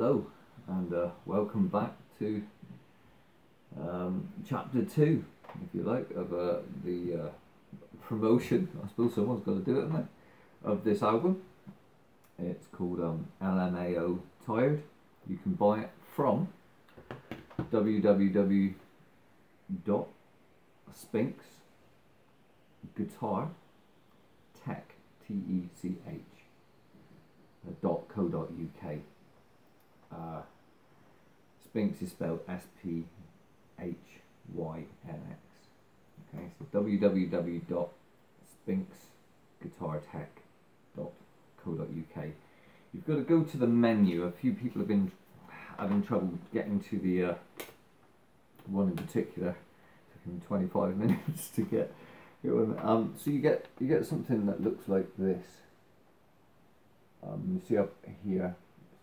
Hello, and uh, welcome back to um, chapter two, if you like, of uh, the uh, promotion. I suppose someone's got to do it? Of this album. It's called um, LMAO Tired. You can buy it from www.sphynx Uh, Sphynx is spelled S P H Y N X. Okay, so www.sphynxguitartech.co.uk. You've got to go to the menu. A few people have been having trouble getting to the uh, one in particular. Took him 25 minutes to get. Um, so you get you get something that looks like this. Um, you see up here,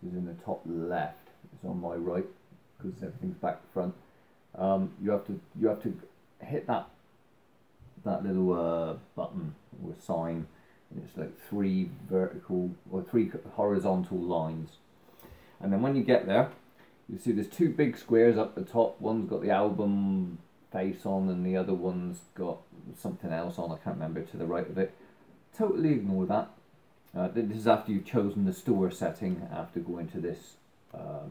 is in the top left. It's on my right because everything's back front. Um, you have to you have to hit that that little uh, button or sign. And it's like three vertical or three horizontal lines. And then when you get there, you see there's two big squares up the top. One's got the album face on, and the other one's got something else on. I can't remember to the right of it. Totally ignore that. Uh, this is after you've chosen the store setting after going to this um,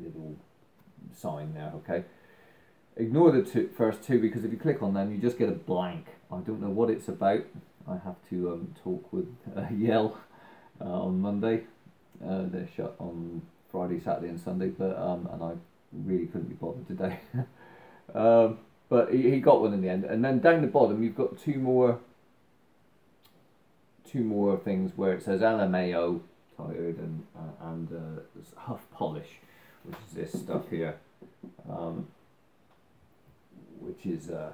little sign there, okay? Ignore the two, first two because if you click on them you just get a blank. I don't know what it's about. I have to um, talk with uh, Yell uh, on Monday. Uh, they're shut on Friday, Saturday and Sunday, but um, and I really couldn't be bothered today. um, but he, he got one in the end. And then down the bottom you've got two more two more things where it says LMAO tired and uh, and uh, Huff polish, which is this stuff here, um, which is uh,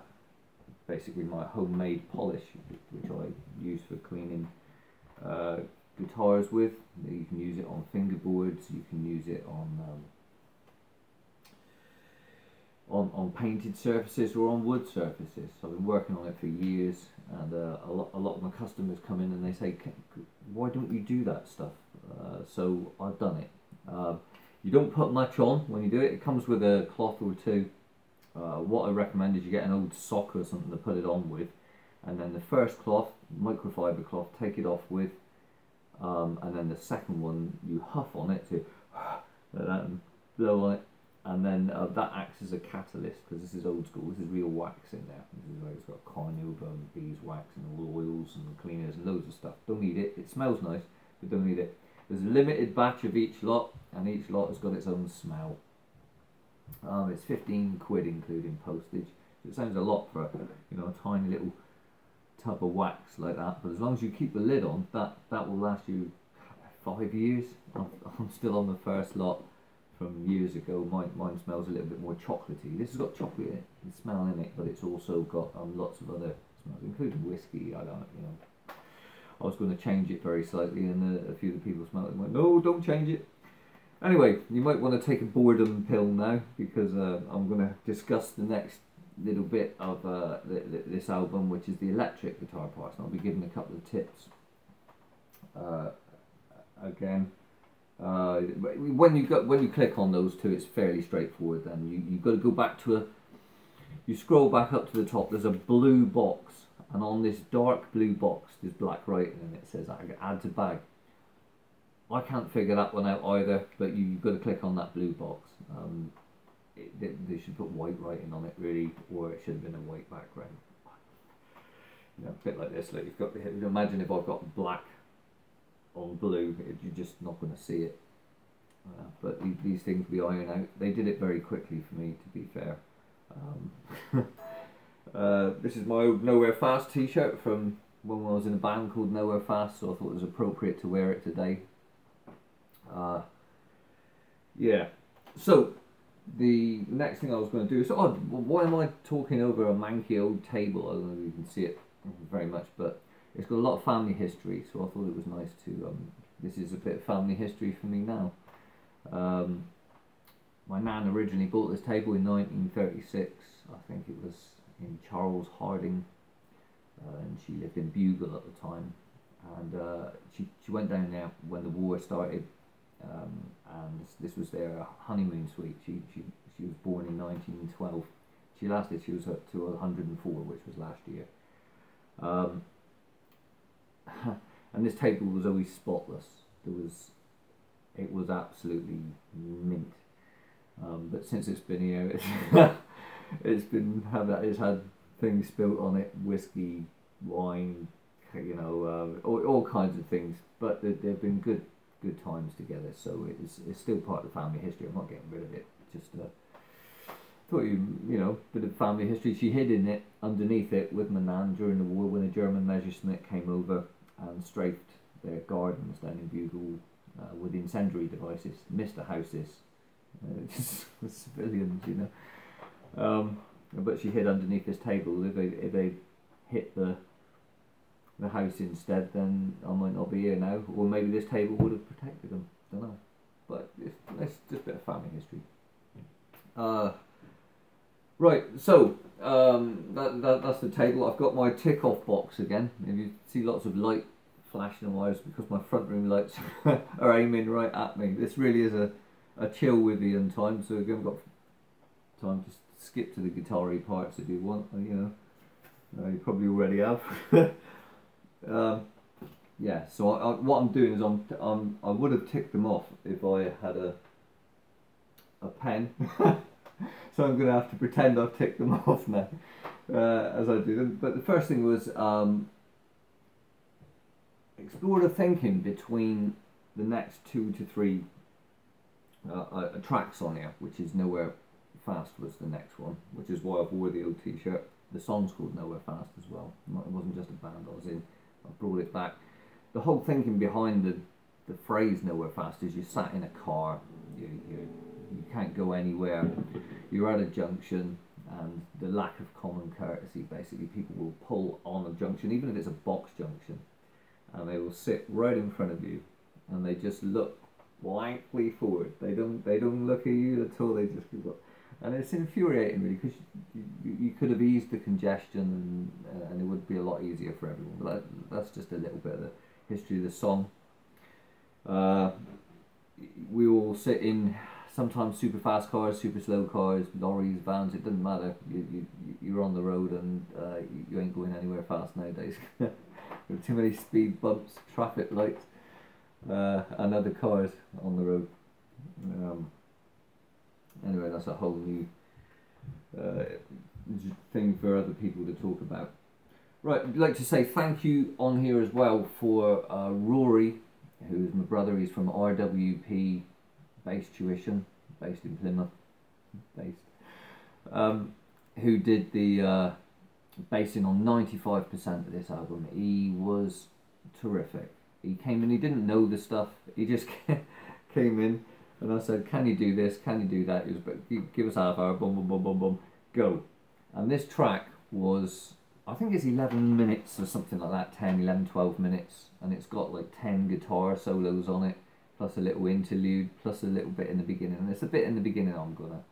basically my homemade polish, which I use for cleaning uh, guitars with. You can use it on fingerboards. You can use it on um, on, on painted surfaces or on wood surfaces. I've been working on it for years and uh, a, lot, a lot of my customers come in and they say, why don't you do that stuff? Uh, so I've done it. Uh, you don't put much on when you do it. It comes with a cloth or two. Uh, what I recommend is you get an old sock or something to put it on with. And then the first cloth, microfiber cloth, take it off with. Um, and then the second one, you huff on it to and blow on it and then uh, that acts as a catalyst because this is old school. This is real wax in there. This is like it's got carnauba and beeswax and all oils and cleaners and loads of stuff. Don't need it. It smells nice, but don't need it. There's a limited batch of each lot, and each lot has got its own smell. Um, it's 15 quid including postage. So it sounds a lot for you know a tiny little tub of wax like that. But as long as you keep the lid on, that that will last you five years. I'm, I'm still on the first lot from years ago. Mine, mine smells a little bit more chocolatey. This has got chocolate smell in it, but it's also got um, lots of other smells, including whiskey. I don't, you know. I was going to change it very slightly, and uh, a few of the people smelled it and went, "No, don't change it." Anyway, you might want to take a boredom pill now because uh, I'm going to discuss the next little bit of uh, this album, which is the electric guitar parts, and I'll be giving a couple of tips. Uh, again, uh, when you go, when you click on those two, it's fairly straightforward. Then you you've got to go back to a. You scroll back up to the top. There's a blue box, and on this dark blue box, there's black writing, and it says "Add to bag." I can't figure that one out either, but you, have got to click on that blue box. Um, it, they, they, should put white writing on it, really, or it should have been a white background. You know, a bit like this. Like you've got. Imagine if I've got black on blue, you're just not going to see it. Uh, but these, these things we iron out. They did it very quickly for me, to be fair. Um, uh, this is my old Nowhere Fast t-shirt from when I was in a band called Nowhere Fast, so I thought it was appropriate to wear it today. Uh, yeah, so the next thing I was going to do is, oh, why am I talking over a manky old table? I don't know if you can see it very much, but it's got a lot of family history, so I thought it was nice to. Um, this is a bit of family history for me now. Um, my nan originally bought this table in 1936. I think it was in Charles Harding, uh, and she lived in Bugle at the time. And uh, she she went down there when the war started, um, and this was their honeymoon suite. She she she was born in 1912. She lasted. She was up to 104, which was last year. Um, and this table was always spotless. There was, it was absolutely mint. Um, but since it's been here, it's, it's been had it's had things spilt on it, whiskey, wine, you know, uh, all, all kinds of things. But there, have been good good times together, so it's it's still part of the family history. I'm not getting rid of it. Just uh, thought you you know bit of family history. She hid in it underneath it with my nan during the war when a German Messerschmitt came over and strafed their gardens down in Bugle uh, with incendiary devices, the houses, uh, civilians, you know. Um, but she hid underneath this table. If they if they hit the the house instead, then I might not be here now, or maybe this table would have protected them. Don't know. But it's, it's just a bit of family history. Uh, right, so um, that, that that's the table. I've got my tick off box again. If you see lots of light flashing on wires because my front room lights are aiming right at me. This really is a, a chill with the time, so haven't got time to skip to the guitar parts if you want, you know. Uh, you probably already have. um, yeah, so I, I, what I'm doing is I'm, I'm I would have ticked them off if I had a a pen. so I'm going to have to pretend I've ticked them off now uh, as I do them. But the first thing was um, explore the thinking between the next two to three uh, uh, tracks on here, which is Nowhere Fast was the next one, which is why I wore the old t-shirt. The song's called Nowhere Fast as well. It wasn't just a band I was in. I brought it back. The whole thinking behind the, the phrase Nowhere Fast is you sat in a car, you, you, you can't go anywhere, you're at a junction, and the lack of common courtesy, basically people will pull on a junction, even if it's a box junction, and they will sit right in front of you, and they just look blankly forward. They don't they don't look at you at all. They just go, and it's infuriating really because you, you, you, could have eased the congestion and uh, and it would be a lot easier for everyone. But that, that's just a little bit of the history of the song. Uh, we all sit in sometimes super fast cars, super slow cars, lorries, vans. It doesn't matter. You you you're on the road and uh, you ain't going anywhere fast nowadays. With too many speed bumps, traffic lights, uh, and other cars on the road. Um, anyway, that's a whole new uh, thing for other people to talk about. Right, I'd like to say thank you on here as well for uh, Rory, who's my brother. He's from RWP Bass Tuition, based in Plymouth, based, um, who did the uh, basing on 95% of this album. He was terrific. He came in, he didn't know the stuff, he just came in and I said, Can you do this? Can you do that? He was, but give us half hour, boom, boom, boom, boom, boom, go. And this track was, I think it's 11 minutes or something like that 10, 11, 12 minutes. And it's got like 10 guitar solos on it, plus a little interlude, plus a little bit in the beginning. And it's a bit in the beginning I'm going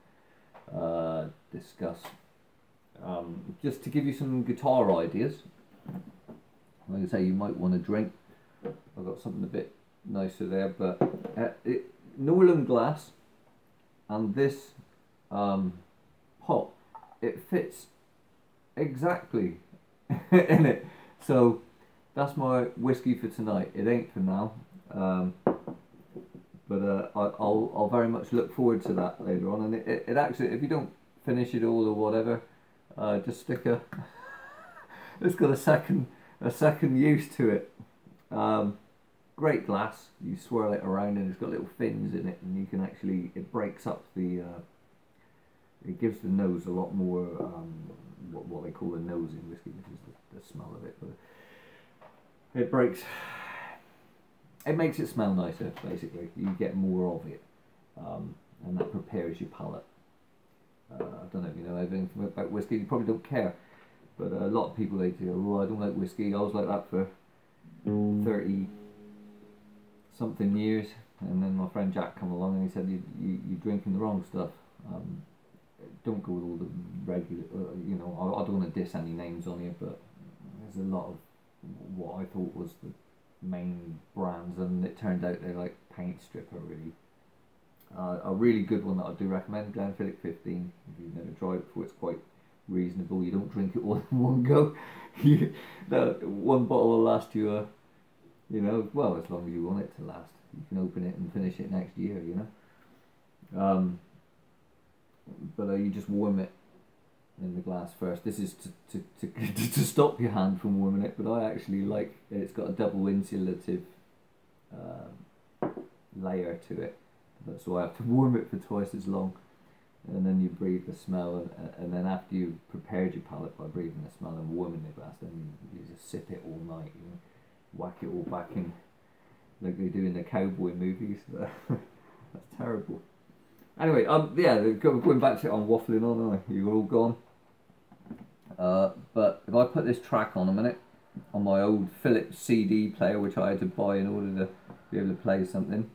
to uh, discuss. Um, just to give you some guitar ideas. Like I say, you might want to drink. I've got something a bit nicer there, but uh, it, Norlan glass and this um, pot, it fits exactly in it. So that's my whiskey for tonight. It ain't for now, um, but uh, I, will I'll very much look forward to that later on. And it, it, it actually, if you don't finish it all or whatever, uh, just stick a. it's got a second a second use to it. Um, great glass. You swirl it around and it's got little fins in it, and you can actually it breaks up the. Uh, it gives the nose a lot more um, what, what they call a nose in whiskey, which is the, the smell of it. But it breaks. It makes it smell nicer, basically. You get more of it, um, and that prepares your palate. Uh, I don't know if you know anything about whiskey. You probably don't care, but a lot of people they go, "Oh, I don't like whiskey." I was like that for thirty something years, and then my friend Jack come along and he said, "You you you're drinking the wrong stuff. Um, don't go with all the regular. Uh, you know, I, I don't want to diss any names on here, but there's a lot of what I thought was the main brands, and it turned out they're like paint stripper really. Uh, a really good one that I do recommend, Glenfiddich 15. If you've never tried it before, it's quite reasonable. You don't drink it all in one go. you, that one bottle will last you, uh, you know, well, as long as you want it to last. You can open it and finish it next year, you know. Um, but uh, you just warm it in the glass first. This is to, to, to, to stop your hand from warming it, but I actually like it's got a double insulative um, layer to it. That's why I have to warm it for twice as long. And then you breathe the smell, and, and then after you've prepared your palate by breathing the smell and warming the glass, then you, you just sip it all night. You whack it all back in like they do in the cowboy movies. That's terrible. Anyway, um, yeah, going back to it, I'm waffling on. You're all gone. Uh, but if I put this track on a minute on my old Philips CD player, which I had to buy in order to be able to play something.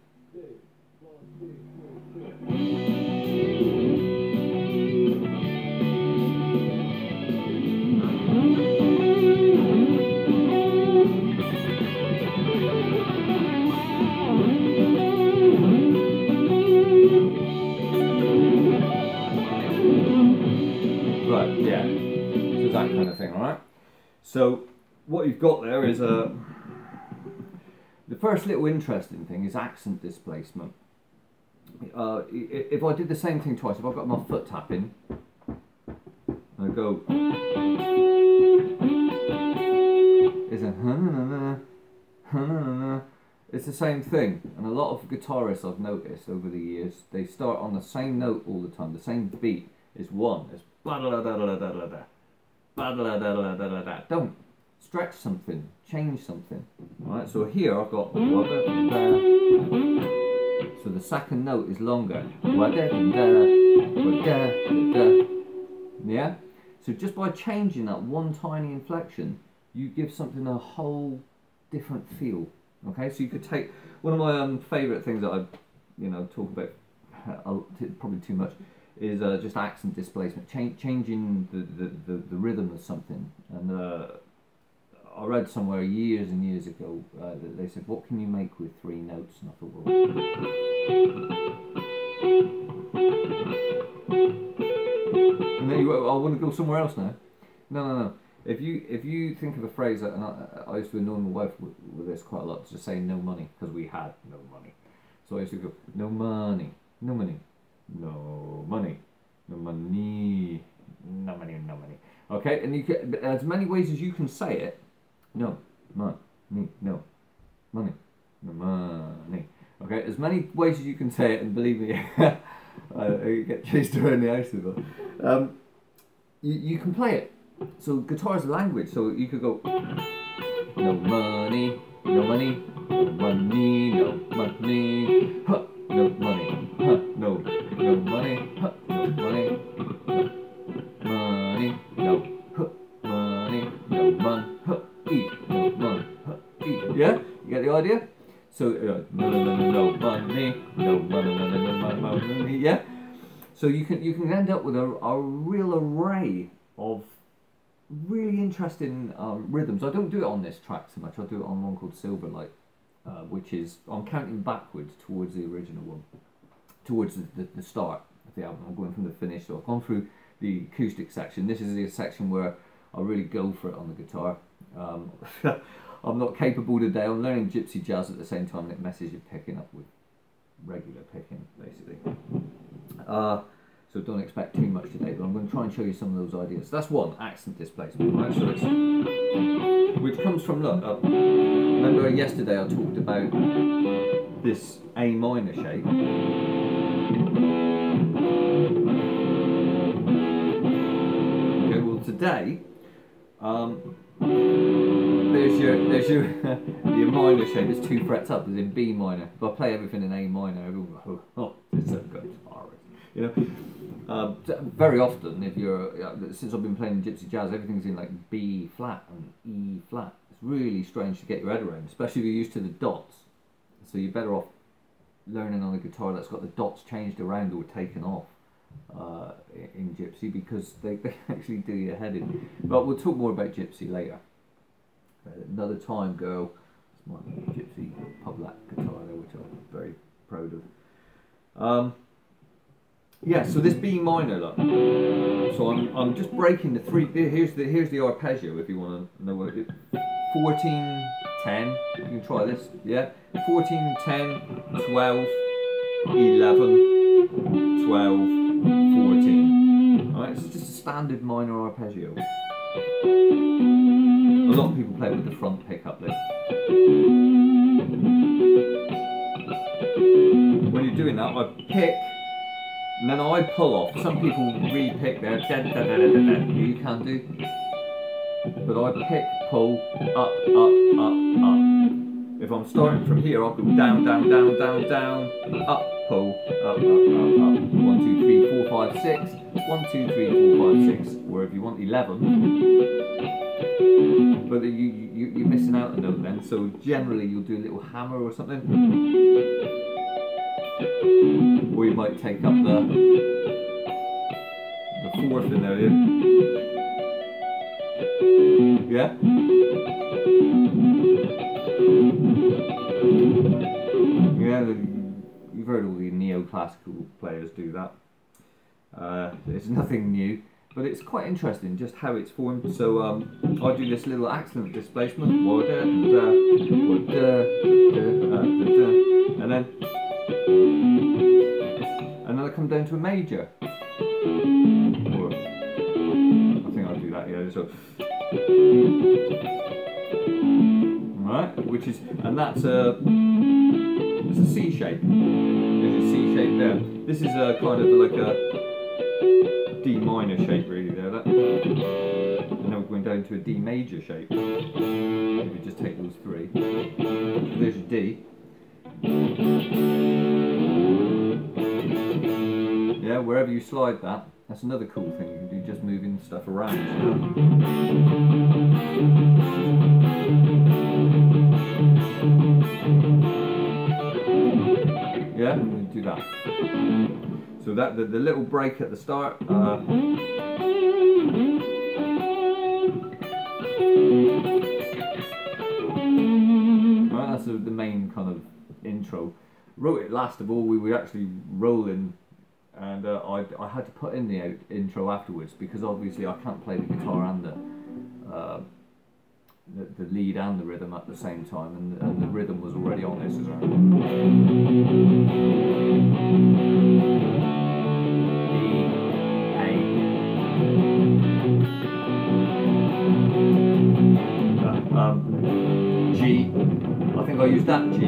So what you've got there is a. The first little interesting thing is accent displacement. Uh, if I did the same thing twice, if I've got my foot tapping, I go. It's a It's the same thing, and a lot of guitarists I've noticed over the years, they start on the same note all the time. The same beat is one. It's Don't stretch something, change something. Right, so here I've got so the second note is longer. Yeah? So just by changing that one tiny inflection, you give something a whole different feel. Okay, so you could take one of my um, favourite things that I, you know, talk about uh, probably too much is uh, just accent displacement, Ch- changing the, the, the, the, rhythm of something. And uh, I read somewhere years and years ago uh, that they said, "What can you make with three notes?" And I thought, well. And then you go, I want to go somewhere else now. No, no, no. If you if you think of a phrase, and I, I used to annoy my wife with, with this quite a lot, to say no money because we had no money. So I used to go no money, no money, no money, no money, no money, no money. Okay, and you can, as many ways as you can say it. No, money, no, money, no money. Okay, as many ways as you can say it, and believe me, I, get chased around the house with it. Um, you, you can play it. So guitar is a language, so you could go no money, no money, no money, no money, huh, no money, huh, no, no money, huh, no money, no money, no, huh, money, no money, huh, no money, huh. Yeah, you get the idea? So uh, no, no, no, no, no money, no money, no, no, no, no yeah. So you can you can end up with a, a real array of really interesting uh, rhythms. I don't do it on this track so much. I do it on one called Silverlight, uh, which is I'm counting backwards towards the original one, towards the, the, the, start of the album. I'm going from the finish. So I've gone through the acoustic section. This is the section where I really go for it on the guitar. Um, I'm not capable today. I'm learning gypsy jazz at the same time, it messes you picking up with regular picking, basically. Uh, so don't expect too much today, but I'm going to try and show you some of those ideas. That's one, accent displacement, right? So it's, which comes from, look, uh, remember yesterday I talked about this A minor shape. Okay, well today, um, there's your, there's your, your minor shape, it's two frets up, as in B minor. If I play everything in A minor, go, oh, it's so good, you know. Uh, very often, if you're since I've been playing gypsy jazz, everything's in like B flat and E flat. It's really strange to get your head around, especially if you're used to the dots. So you're better off learning on a guitar that's got the dots changed around or taken off uh, in gypsy because they, they actually do your head in. But we'll talk more about gypsy later. Another time, girl. It's my gypsy Public guitar there, which I'm very proud of. Um, yeah, so this B minor, look. So I'm, I'm just breaking the three. Here's the here's the arpeggio if you want to know what it is. 14, 10. You can try this. Yeah, 14, 10, 12, 11, 12, 14. Alright, it's just a standard minor arpeggio. A lot of people play with the front pickup lick. When you're doing that, I pick and then I pull off. Some people re-pick their da, da, da, da, da, da. You can do. But I pick, pull, up, up, up, up. If I'm starting from here, I'll go down, down, down, down, down, up, pull, up, up, up, up. One, two, three, four, five, six. One, two, three, four, five, six. Or if you want 11. But you, you, you're missing out a note then. So generally you'll do a little hammer or something or you might take up the the fourth in there. Yeah. Yeah, you've heard all the neoclassical players do that. Uh, it's nothing new, but it's quite interesting just how it's formed. So um, I do this little accent displacement, and then and then I come down to a major. Or, I think I'll do that, yeah. So, right, which is, and that's a, it's a C shape. There's a C shape there. This is a kind of like a D minor shape, really. There, that. And now we're going down to a D major shape. Slide that, that's another cool thing you can do, just moving stuff around. Yeah, do that. So that the, the little break at the start. Uh, Right, that's the main kind of intro. Wrote it last of all. We were actually rolling and uh, I, I had to put in the out, intro afterwards because obviously I can't play the guitar and the, uh, the, the lead and the rhythm at the same time, and, and the rhythm was already on this as well. Uh, um, G. I think I used that G.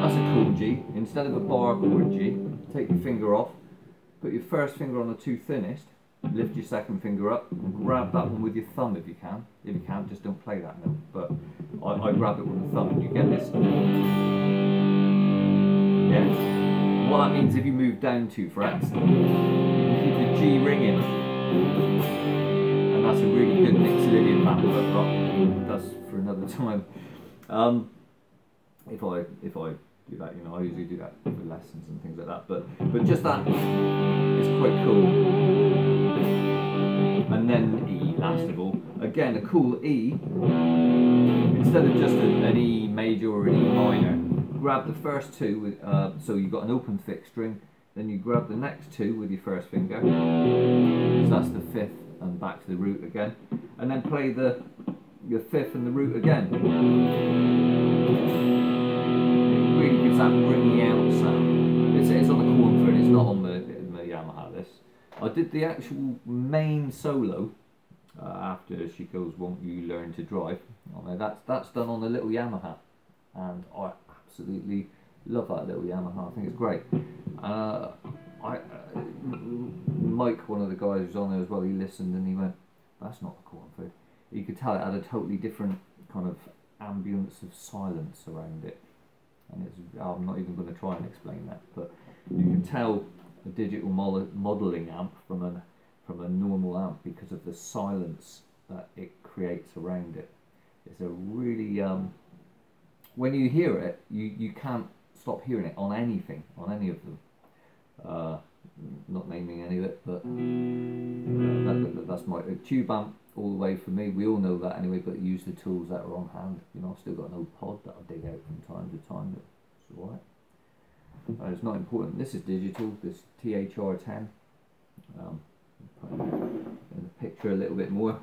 That's a cool G. Instead of a bar chord G, take your finger off, Put your first finger on the two thinnest, lift your second finger up, and grab that one with your thumb if you can. If you can't, just don't play that note. But I, I grab it with the thumb and you get this. Yes. What that means if you move down two frets, you keep the G ringing. And that's a really good Mixolydian pattern, but that's for another time. Um, if I if I do that. You know, I usually do that for lessons and things like that. But but just that is quite cool. And then E, last of all, again a cool E. Instead of just an E major or an E minor, grab the first two. With, uh, so you've got an open fifth string. Then you grab the next two with your first finger. So that's the fifth and back to the root again. And then play the your fifth and the root again gives that ringing out sound. It's, it's on the Cornford, it's not on the, the Yamaha this. I did the actual main solo uh, after she goes, won't you learn to drive? Oh, that's, that's done on the little Yamaha and I absolutely love that little Yamaha, I think it's great. Uh, I, uh, Mike, one of the guys who's on there as well, he listened and he went, that's not the Cornford. You could tell it had a totally different kind of ambience of silence around it and it's, I'm not even going to try and explain that, but you can tell a digital modeling amp from a from a normal amp because of the silence that it creates around it. It's a really um, when you hear it, you you can't stop hearing it on anything, on any of them. Uh, not naming any of it, but uh, that, that, that's my tube amp all the way for me. We all know that anyway, but use the tools that are on hand. You know, I've still got an old pod that I dig out from time to time. That's all right. Uh, it's not important. This is digital. This THR10. Um, in the picture a little bit more.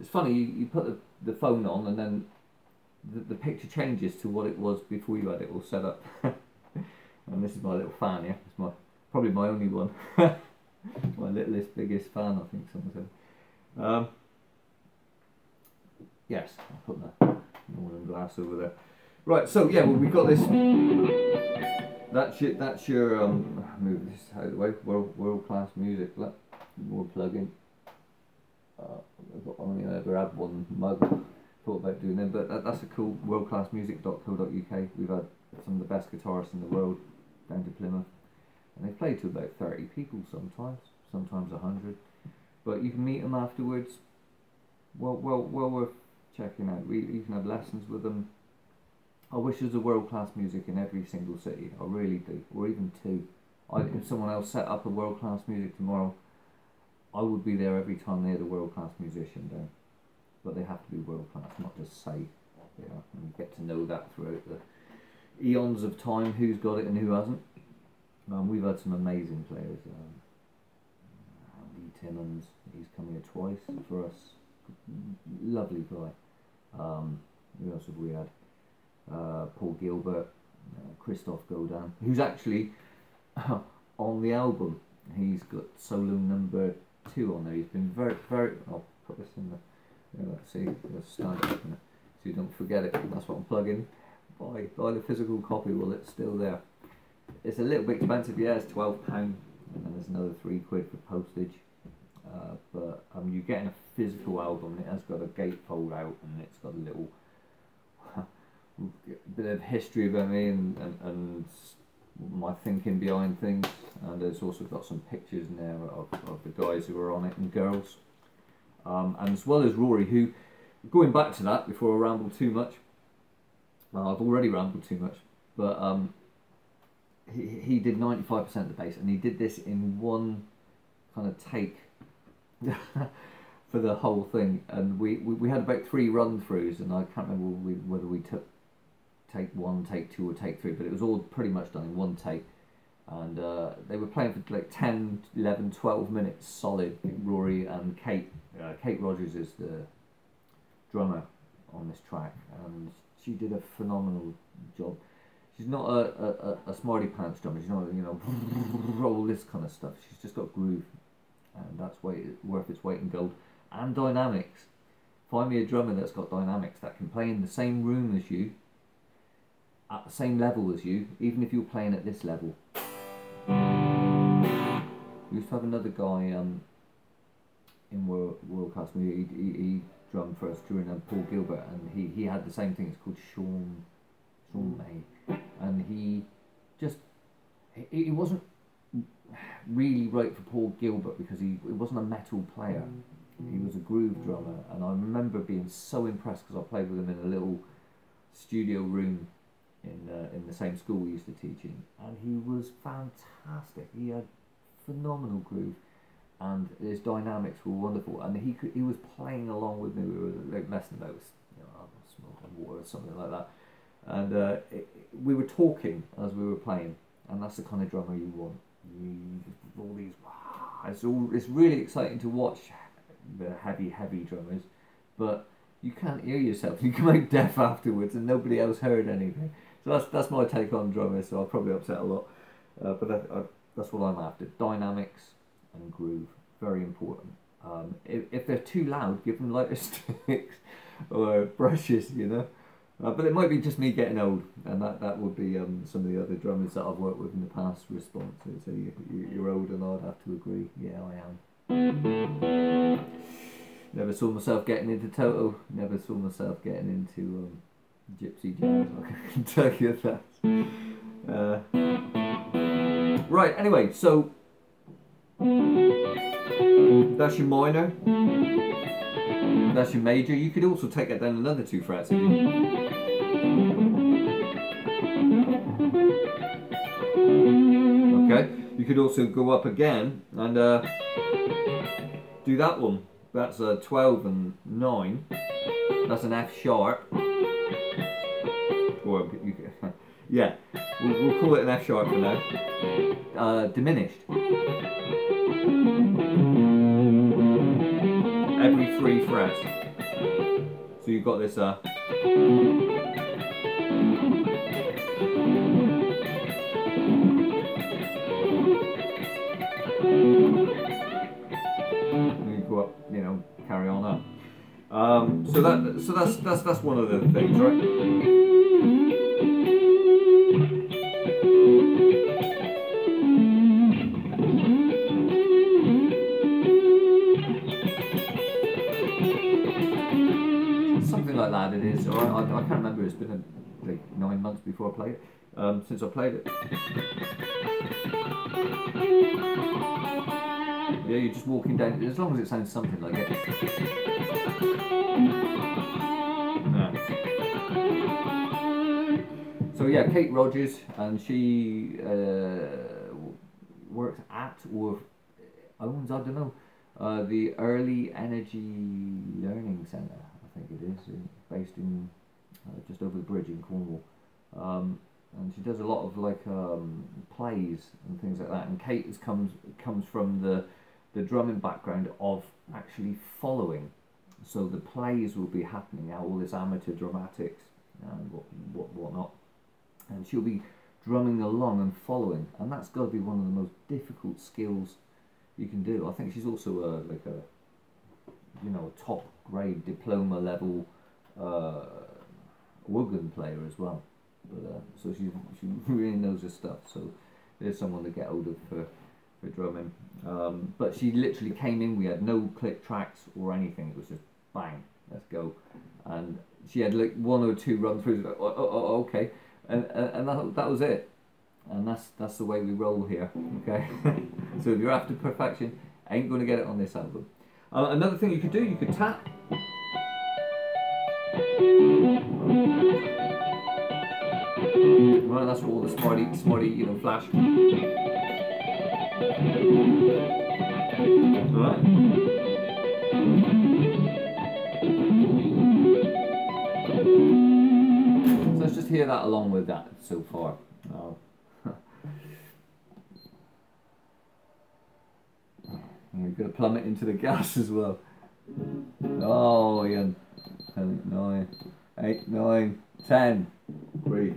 It's funny. You, you put the, the phone on and then the, the picture changes to what it was before you had it all set up. and this is my little fan here. It's my probably my only one. my littlest, biggest fan, I think someone said. Um, yes, I'll put that Norlan glass over there. Right, so yeah, well we've got this. That's your, that's your um, move this out of the way. World world class music. More plug-in. Uh, I've only ever had one mug thought about doing them, but that, that's a cool worldclassmusic.co.uk. We've had some of the best guitarists in the world down to Plymouth, and they play to about 30 people sometimes, sometimes 100. But you can meet them afterwards. Well, well, well worth checking out. We, you can have lessons with them. I wish there's a world class music in every single city. I really do, or even two. I, if someone else set up a world class music tomorrow, I would be there every time they had a world class musician down but they have to be world class, not just say they are. And you get to know that throughout the eons of time who's got it and who hasn't. Um, we've had some amazing players. Um, Andy Timmons, he's come here twice for us. Lovely guy. Um, who else have we had? Uh, Paul Gilbert, uh, Christophe Godin, who's actually on the album. He's got solo number two on there. He's been very, very. I'll put this in the yeah, see, let's start it, so you don't forget it. That's what I'm plugging. Buy, buy the physical copy while it's still there. It's a little bit expensive, yeah, it's twelve pound, and then there's another three quid for postage. Uh, but um, you're getting a physical album. It has got a gatefold out, and it's got a little bit of history about me and, and, and my thinking behind things. And it's also got some pictures in there of, of the guys who are on it and girls um, and as well as Rory, who, going back to that before I ramble too much, well, I've already rambled too much, but um, he, he did 95% of the bass, and he did this in one kind of take for the whole thing. And we, we, we had about three run throughs, and I can't remember whether we took take one, take two, or take three, but it was all pretty much done in one take and uh, they were playing for like 10, 11, 12 minutes solid. Rory and Kate. Uh, Kate Rogers is the drummer on this track, and she did a phenomenal job. She's not a, a, a smarty pants drummer. She's not you know all this kind of stuff. She's just got groove, and that's worth its weight in gold. And dynamics. Find me a drummer that's got dynamics that can play in the same room as you, at the same level as you, even if you're playing at this level. We used to have another guy um, in World, World Class He, he, he drummed for us during um, Paul Gilbert, and he, he had the same thing. It's called Sean Sean May, and he just it, he wasn't really right for Paul Gilbert because he, he wasn't a metal player. He was a groove drummer, and I remember being so impressed because I played with him in a little studio room in uh, in the same school we used to teach in, and he was fantastic. He had phenomenal groove, and his dynamics were wonderful. And he could, he was playing along with me. We were like messing about you know, smoking water or something like that, and uh, it, we were talking as we were playing, and that's the kind of drummer you want. All these, it's all it's really exciting to watch the heavy, heavy drummers, but you can't hear yourself. You come out deaf afterwards, and nobody else heard anything. So that's that's my take on drummers. So I'll probably upset a lot, uh, but that, uh, that's what I'm after. Dynamics and groove, very important. Um, if, if they're too loud, give them lighter sticks or brushes, you know. Uh, but it might be just me getting old, and that, that would be um, some of the other drummers that I've worked with in the past response. So you, are old, and I'd have to agree. Yeah, I am. Never saw myself getting into Toto. Never saw myself getting into um, Gypsy jazz. I can tell you that. Uh, Right, anyway, so that's your minor. That's your major. You could also take it down another two frets. Okay, you could also go up again and uh, do that one. That's a 12 and 9. That's an F sharp. Or, yeah. We'll, we'll call it an F sharp for now. Uh, diminished. Every three frets. So you've got this. Uh, you go up, you know, carry on up. So that so that's that's that's one of the things, right? Before I played it, um, since I played it. Yeah, you're just walking down, as long as it sounds something like it. So yeah, Kate Rogers, and she uh, works at or owns, I don't know, uh, the Early Energy Learning Centre, I think it is, based in uh, just over the bridge in Cornwall. Um, and she does a lot of like um, plays and things like that. And Kate is, comes comes from the the drumming background of actually following. So the plays will be happening now, all this amateur dramatics and what, what whatnot, and she'll be drumming along and following, and that's got to be one of the most difficult skills you can do. I think she's also a like a you know a top grade diploma level uh, player as well. But uh, so she she really knows her stuff. So there's someone to get hold of for for drumming. Um, but she literally came in. We had no click tracks or anything. It was just bang, let's go. And she had like one or two run throughs. Like, oh, oh, oh, okay, and and, that, that was it. And that's that's the way we roll here. Okay. so if you're after perfection, ain't going to get it on this album. Uh, another thing you could do, you could tap. Well, that's all the smarty, smarty, you know, flash. Alright. So let's just hear that along with that so far. Oh. You've got to plummet into the gas as well. Oh, yeah. 10, 9, 8, 9, 10. Breathe.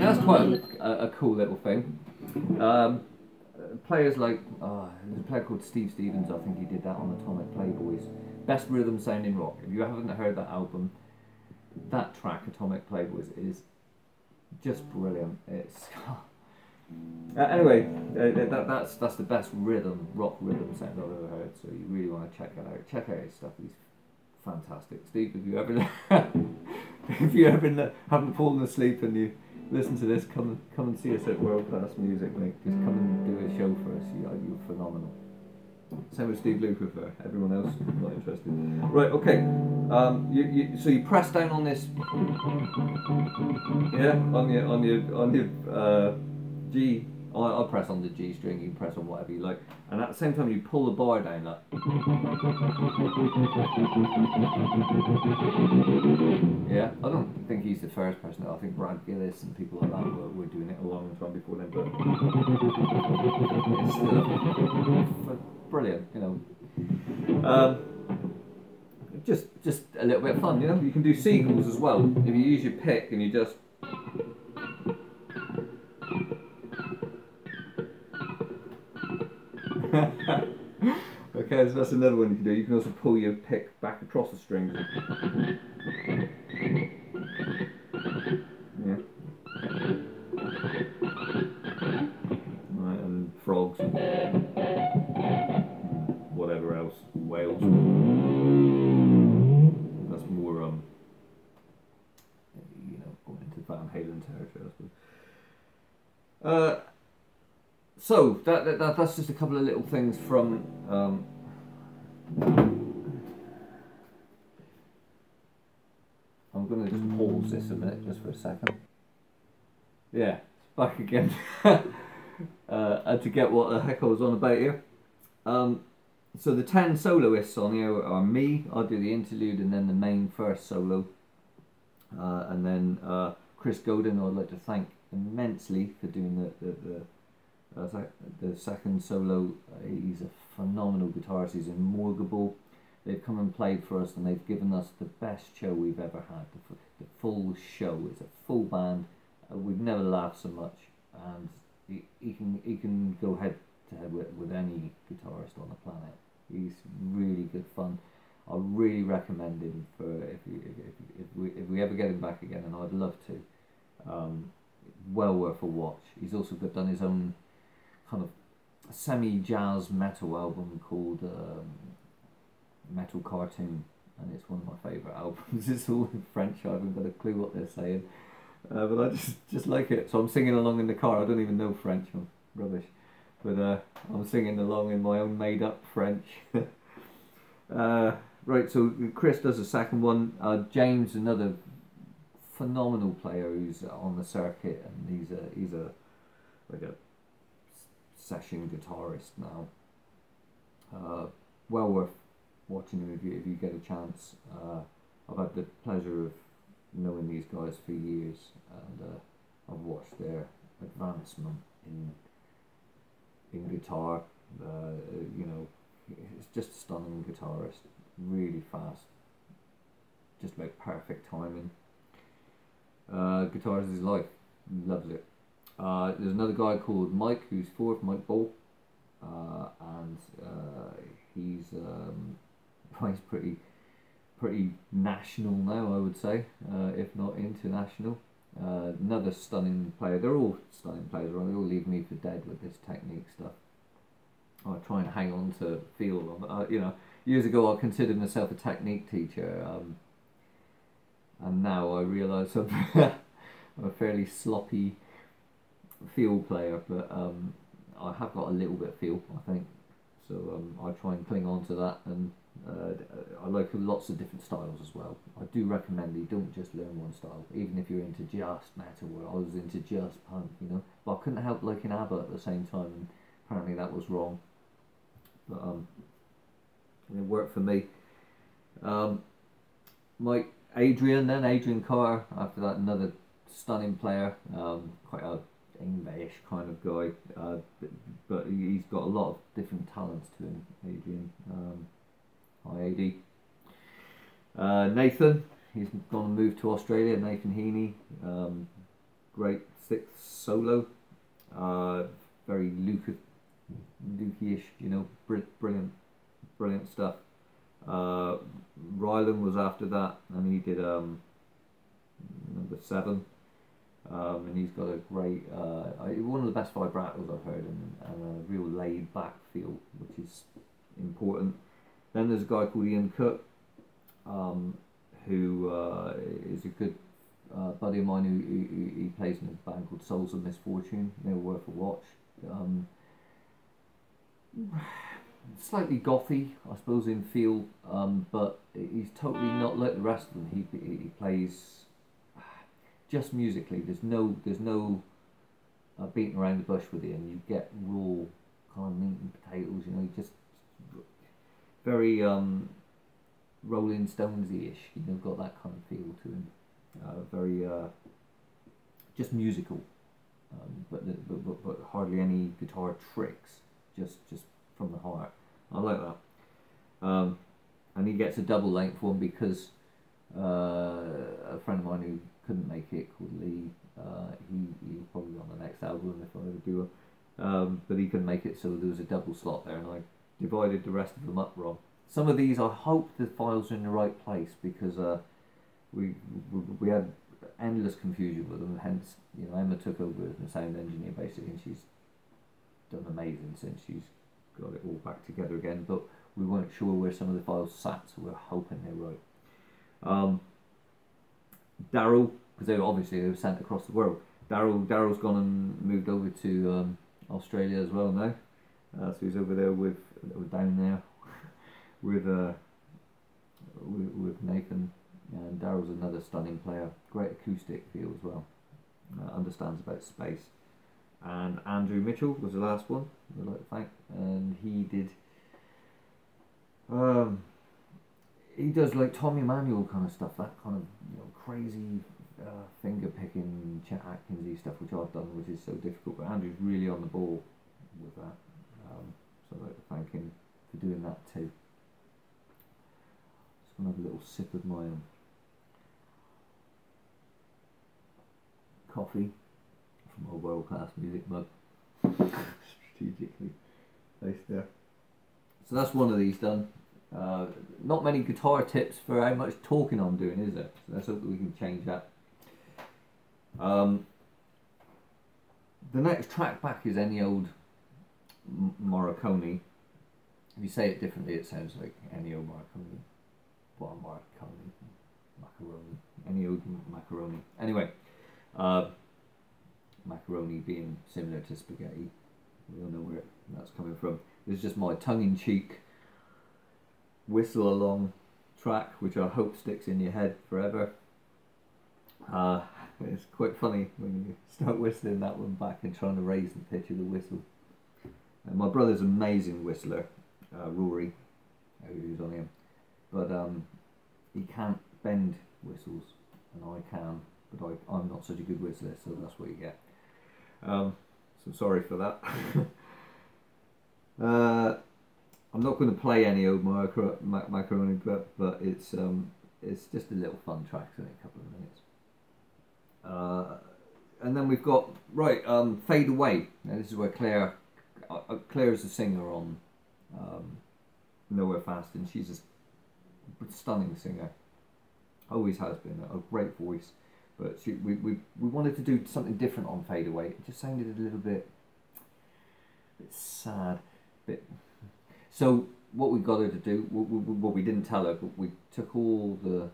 That's quite a, a cool little thing. Um, players like, uh, there's a player called Steve Stevens, I think he did that on Atomic Playboys. Best rhythm sounding rock. If you haven't heard that album, that track, Atomic Playboys, is just brilliant. It's. Uh, anyway, uh, that, that's that's the best rhythm, rock rhythm sound I've ever heard. So you really want to check that out. Check out his stuff. He's fantastic. Steve, if you ever if you ever haven't fallen asleep and you listen to this, come come and see us at World Class Music, mate. Just come and do a show for us. You, you're phenomenal. Same with Steve Lukather for everyone else not interested. Right, okay. Um, you, you, so you press down on this, yeah, on your on your on your uh, G. I'll press on the G string. You press on whatever you like, and at the same time you pull the bar down. Like, yeah, I don't think he's the first person. I think Brad Gillis and people like that were, were doing it a long time before them. But brilliant, you know. Um, just just a little bit of fun, you know. You can do sequels as well if you use your pick and you just. okay, so that's another one you can do. You can also pull your pick back across the strings. Uh, so that, that, that that's just a couple of little things from. Um, I'm gonna just pause this a minute, just for a second. Yeah, back again. uh, and to get what the heck I was on about here. Um, so the ten soloists on here are me. I'll do the interlude and then the main first solo. Uh, and then uh, Chris Godin, I'd like to thank immensely for doing the the, the, uh, the second solo. Uh, he's a phenomenal guitarist. He's immortal. They've come and played for us, and they've given us the best show we've ever had. The, the full show. It's a full band. Uh, we've never laughed so much, and he, he can he can go head to head with, with any guitarist on the planet. He's really good fun. I really recommend him for if, if, if, we, if we ever get him back again, and I'd love to. Um, well worth a watch. He's also got done his own kind of semi jazz metal album called um, Metal Kartoon, and it's one of my favourite albums. It's all in French. I haven't got a clue what they're saying, uh, but I just just like it. So I'm singing along in the car. I don't even know French. I'm rubbish, but uh, I'm singing along in my own made up French. uh, right. So Chris does a second one. Uh, James, another phenomenal player who's on the circuit, and he's a he's a like a session guitarist now. Uh, well worth watching him if you if you get a chance. Uh, I've had the pleasure of knowing these guys for years, and uh, I've watched their advancement in in guitar. Uh, you know, it's just a stunning guitarist, really fast, just about perfect timing. Uh, guitars is life. Loves it. Uh, there's another guy called Mike who's fourth, Mike Ball. uh, and uh, he's um, he's pretty pretty national now, I would say, uh, if not international. Uh, another stunning player. They're all stunning players. Right? They all leave me for dead with this technique stuff. I try and hang on to feel. Uh, you know, years ago I considered myself a technique teacher. Um, and now I realise I'm, I'm a fairly sloppy field player, but um, I have got a little bit of feel, I think. So um, I try and cling on to that, and uh, I like lots of different styles as well. I do recommend that you don't just learn one style, even if you're into just metal, or I was into just punk, you know. But I couldn't help liking ABBA at the same time, and apparently that was wrong. But um, it worked for me. Um, my Adrian then, Adrian Carr, after that another stunning player, um, quite a English kind of guy, uh, but, but, he's got a lot of different talents to him, Adrian. Um, hi AD. Uh, Nathan, he's gone to move to Australia, Nathan Heaney, um, great sixth solo, uh, very Luke, Lukey-ish, you know, brilliant, brilliant stuff. Uh, Ryland was after that, and he did um, number seven. Um, and he's got a great, uh, one of the best vibratos I've heard, and, a real laid back feel, which is important. Then there's a guy called Ian Cook, um, who uh, is a good uh, buddy of mine who, who, he plays in a band called Souls of Misfortune. They're worth a watch. Um, slightly gothy, I suppose, in feel, um, but he's totally not like the rest of them. He he plays just musically. There's no there's no uh, beating around the bush with it, and you get raw kind of meat and potatoes. You know, just very um, Rolling Stonesy ish. You know, got that kind of feel to him. Uh, very uh, just musical, um, but, but but hardly any guitar tricks. Just just from the heart. I like that. Um, and he gets a double length one because uh, a friend of mine who couldn't make it called Lee. Uh, he he'll probably on the next album if I ever do it. Um, but he couldn't make it, so there was a double slot there, and I divided the rest of them up wrong. Some of these, I hope the files are in the right place because uh, we, we we had endless confusion with them. Hence, you know, Emma took over as the sound engineer basically, and she's done amazing since she's got it all back together again, but we weren't sure where some of the files sat, so we're hoping they're right. Um, Daryl, because they were obviously they were sent across the world. Daryl Daryl's gone and moved over to um, Australia as well now. Uh, so he's over there with down there with uh with, with Nathan and Daryl's another stunning player. Great acoustic feel as well. Uh, understands about space. And Andrew Mitchell was the last one. I'd like to thank, and he did. Um, he does like Tommy Emmanuel kind of stuff, that kind of you know crazy uh, finger picking Chet Atkinsy stuff, which I've done, which is so difficult. But Andrew's really on the ball with that, um, so I'd like to thank him for doing that too. Just gonna have a little sip of my um, coffee from a world class music mug, strategically placed there. So that's one of these done. Uh, not many guitar tips for how much talking I'm doing, is there? So let's hope that we can change that. Um, the next track back is any old Morricone. If you say it differently, it sounds like any old Morricone. Well, Morricone, macaroni, any old macaroni. Anyway, uh, macaroni being similar to spaghetti. We all know where that's coming from. This is just my tongue-in-cheek whistle along track, which I hope sticks in your head forever. Uh, it's quite funny when you start whistling that one back and trying to raise the pitch of the whistle. And my brother's an amazing whistler, uh, Rory, who's on him, but um, he can't bend whistles, and I can, but I, I'm not such a good whistler, so that's what you get. Um, so sorry for that. uh, I'm not going to play any old macro- macaroni, but but it's um it's just a little fun track, in a couple of minutes. Uh, and then we've got right um, fade away. Now this is where Claire uh, uh Claire is the singer on um, Nowhere Fast, and she's a stunning singer. Always has been a great voice, but we, we we wanted to do something different on Fade Away. It just sounded a little bit, bit sad, bit so what we got her to do, what we didn't tell her, but we took all the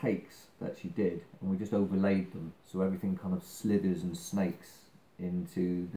takes that she did and we just overlaid them so everything kind of slithers and snakes into